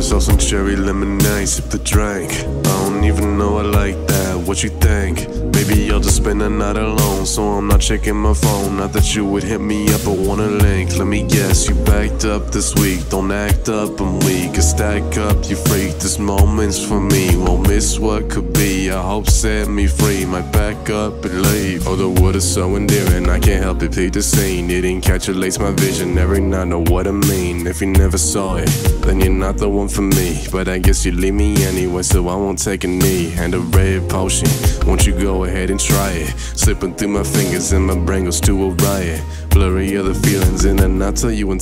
myself some cherry lemonade, sip the drink. I don't even know I like that. What you think? Baby, spend the night alone, so I'm not checking my phone. Not that you would hit me up or want a link. Let me guess, you backed up this week. Don't act up, I'm weak. I stack up, you freak. This moment's for me. Won't miss what could be. I hope set me free. Might back up and leave. Oh, the water's so endearing. I can't help it, pick the scene. It encapsulates my vision. Every night, know what I mean. If you never saw it, then you're not the one for me. But I guess you leave me anyway, so I won't take a knee. And a red potion. Won't you go ahead and try it? Slipping through my fingers and my brain goes to a riot. Blurry other feelings in and I tell you I'm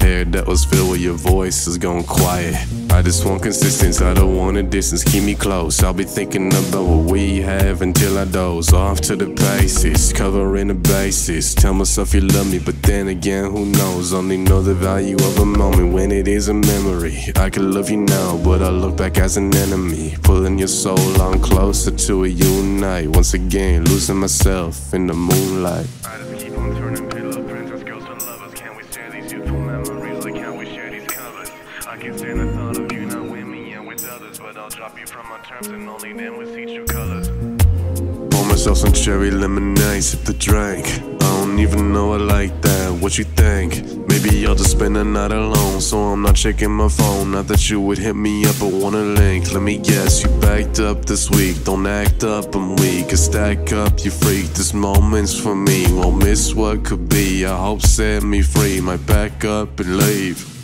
Hair that was filled with your voice is gone quiet. I just want consistency, I don't want a distance. Keep me close. I'll be thinking about what we have until I doze off to the paces, covering the bases. Tell myself you love me, but then again, who knows? Only know the value of a moment when it is a memory. I could love you now, but I look back as an enemy. Pulling your soul on closer to a unite. Once again, losing myself in the moonlight. Stand the thought of you not with me and with others, but I'll drop you from my terms and only then we'll see true colors. Pour myself some cherry lemonade, sip the drink. I don't even know I like that. What you think? Maybe I'll just spend the night alone, so I'm not checking my phone. Not that you would hit me up or want a link. Let me guess, you backed up this week. Don't act up, I'm weak. I stack up, you freak. This moment's for me. Won't miss what could be. I hope set me free. Might back up and leave.